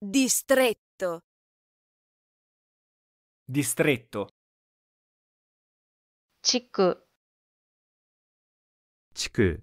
Distretto. Distretto. 地区、地区、